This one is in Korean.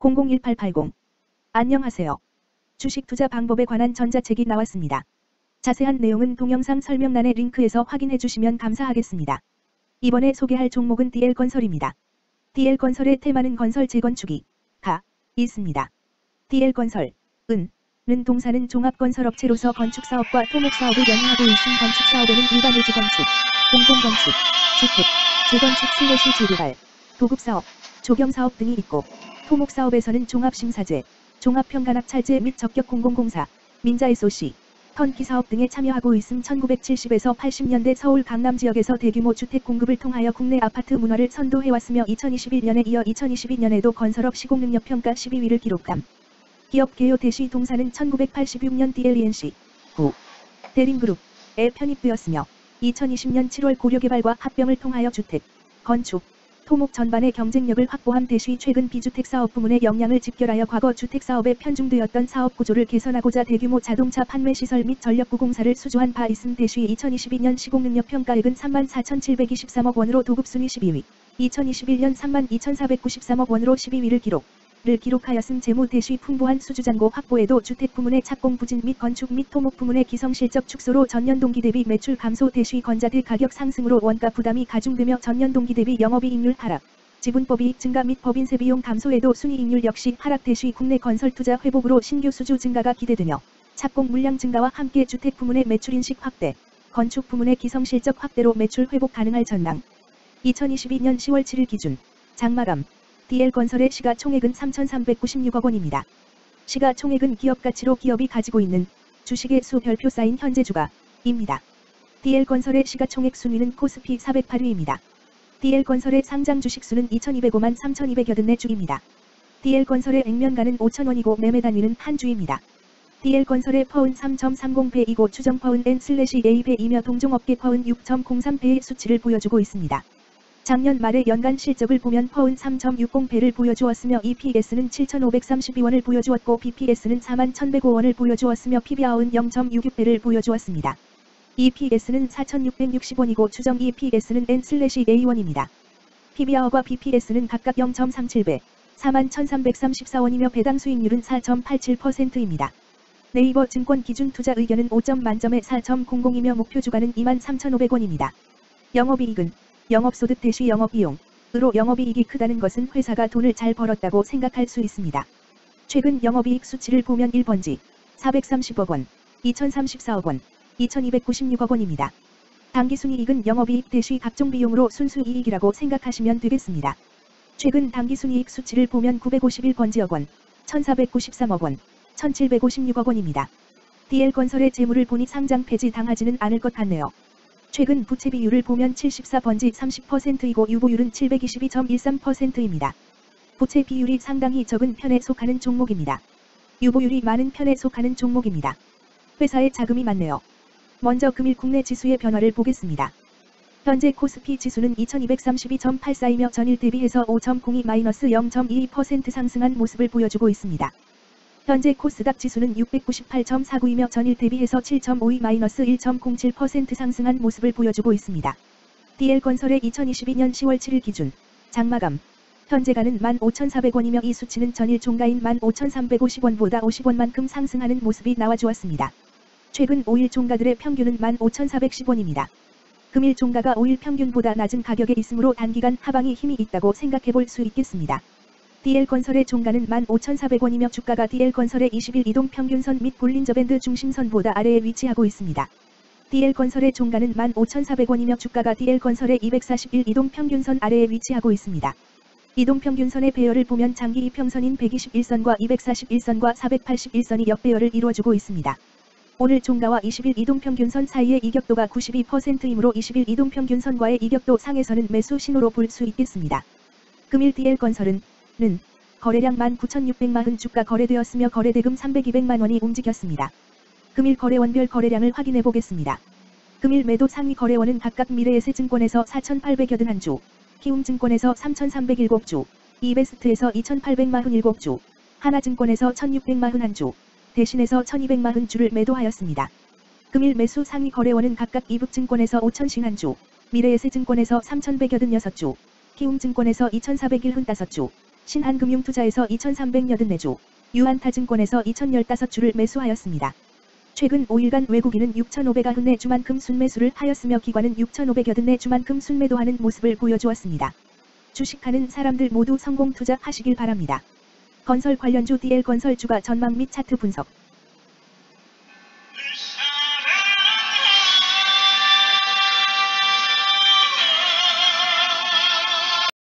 001880 안녕하세요. 주식 투자 방법에 관한 전자책이 나왔습니다. 자세한 내용은 동영상 설명란의 링크에서 확인해 주시면 감사하겠습니다. 이번에 소개할 종목은 DL건설입니다. DL건설의 테마는 건설 재건축이 가 있습니다. DL건설 은, 는 동사는 종합건설업체로서 건축사업과 토목사업을 연계하고 있음 건축사업에는 일반 외지 건축, 공공건축, 주택, 재건축 슬래시 재개발, 도급사업, 조경사업 등이 있고 토목사업에서는 종합심사제, 종합평가낙찰제 및 적격 공공공사, 민자 SOC, 턴키 사업 등에 참여하고 있음 1970에서 80년대 서울 강남 지역에서 대규모 주택 공급을 통하여 국내 아파트 문화를 선도해왔으며 2021년에 이어 2022년에도 건설업 시공능력 평가 12위를 기록함. 기업 개요 대시 동사는 1986년 DL E&C 9 대림그룹에 편입되었으며 2020년 7월 고려개발과 합병을 통하여 주택, 건축, 토목 전반의 경쟁력을 확보한 대시 최근 비주택 사업 부문의 역량을 집결하여 과거 주택 사업에 편중되었던 사업 구조를 개선하고자 대규모 자동차 판매 시설 및 전력구 공사를 수주한 바 있음 대시 2022년 시공능력 평가액은 34,723억 원으로 도급 순위 12위, 2021년 32,493억 원으로 12위를 기록. 를 기록하였음 재무 대시 풍부한 수주잔고 확보에도 주택 부문의 착공 부진 및 건축 및 토목 부문의 기성 실적 축소로 전년 동기 대비 매출 감소 대시 건자재 가격 상승으로 원가 부담이 가중되며 전년 동기 대비 영업이익률 하락, 지분법 이익 증가 및 법인세 비용 감소에도 순이익률 역시 하락 대시 국내 건설 투자 회복으로 신규 수주 증가가 기대되며 착공 물량 증가와 함께 주택 부문의 매출 인식 확대, 건축 부문의 기성 실적 확대로 매출 회복 가능할 전망. 2022년 10월 7일 기준 장마감 DL건설의 시가총액은 3,396억 원입니다. 시가총액은 기업가치로 기업이 가지고 있는 주식의 수 별표 쌓인 현재 주가입니다. DL건설의 시가총액 순위는 코스피 408위입니다. DL건설의 상장 주식수는 2,205만 3,284주입니다. DL건설의 액면가는 5,000원이고 매매 단위는 한 주입니다. DL건설의 퍼은 3.30배이고 추정 퍼은 N/A배이며 동종업계 퍼은 6.03배의 수치를 보여주고 있습니다. 작년 말의 연간 실적을 보면 퍼은 3.60배를 보여주었으며 EPS는 7,532원을 보여주었고 BPS는 41,105원을 보여주었으며 PBR은 0.66배를 보여주었습니다. EPS는 4,660원이고 추정 EPS는 N/A1입니다. PBR과 BPS는 각각 0.37배, 41,334원이며 배당 수익률은 4.87%입니다. 네이버 증권 기준 투자 의견은 5점 만점에 4.00이며 목표 주가는 23,500원입니다. 영업이익은 영업소득 대시 영업비용으로 영업이익이 크다는 것은 회사가 돈을 잘 벌었다고 생각할 수 있습니다. 최근 영업이익 수치를 보면 1번지 430억 원, 2034억 원, 2296억 원입니다. 당기순이익은 영업이익 대시 각종 비용으로 순수이익이라고 생각하시면 되겠습니다. 최근 당기순이익 수치를 보면 951번지억 원, 1493억 원, 1756억 원입니다. DL건설의 재물을 보니 상장 폐지 당하지는 않을 것 같네요. 최근 부채 비율을 보면 74번지 30%이고 유보율은 722.13%입니다. 부채 비율이 상당히 적은 편에 속하는 종목입니다. 유보율이 많은 편에 속하는 종목입니다. 회사에 자금이 많네요. 먼저 금일 국내 지수의 변화를 보겠습니다. 현재 코스피 지수는 2232.84이며 전일 대비해서 5.02-0.22% 상승한 모습을 보여주고 있습니다. 현재 코스닥 지수는 698.49이며 전일 대비해서 7.52-1.07% 상승한 모습을 보여주고 있습니다. DL건설의 2022년 10월 7일 기준 장마감 현재가는 15,400원이며 이 수치는 전일 종가인 15,350원보다 50원만큼 상승하는 모습이 나와주었습니다. 최근 5일 종가들의 평균은 15,410원입니다. 금일 종가가 5일 평균보다 낮은 가격에 있으므로 단기간 하방이 힘이 있다고 생각해 볼 수 있겠습니다. DL건설의 종가는 15,400원이며 주가가 DL건설의 20일 이동 평균선 및 볼린저밴드 중심선보다 아래에 위치하고 있습니다. DL건설의 종가는 15,400원이며 주가가 DL건설의 241 이동 평균선 아래에 위치하고 있습니다. 이동 평균선의 배열을 보면 장기 이평선인 121선과 241선과 481선이 역배열을 이루어주고 있습니다. 오늘 종가와 20일 이동평균선 사이의 이격도가 92%이므로 20일 이동평균선과의 이격도 상에서는 매수 신호로 볼 수 있겠습니다. 금일 DL건설은 는 거래량 19,600만원 주가 거래되었으며 거래대금 300-200만 원이 움직였습니다. 금일 거래원별 거래량을 확인해 보겠습니다. 금일 매도 상위 거래원은 각각 미래에셋증권에서 4,881주, 키움증권에서 3,307주, 이베스트에서 2,847주, 하나증권에서 1,641주, 대신에서 1240주를 매도하였습니다. 금일 매수 상위 거래원은 각각 이북증권에서 5,051주, 미래에셋증권에서 3,186주, 키움증권에서 2,401흔 5주, 신한금융투자에서 2,384주, 유한타증권에서 2,015주를 매수하였습니다. 최근 5일간 외국인은 6,500여 주만큼 순매수를 하였으며 기관은 6,500여 주만큼 순매도 하는 모습을 보여주었습니다. 주식하는 사람들 모두 성공 투자하시길 바랍니다. 건설 관련주 DL건설주가 전망 및 차트 분석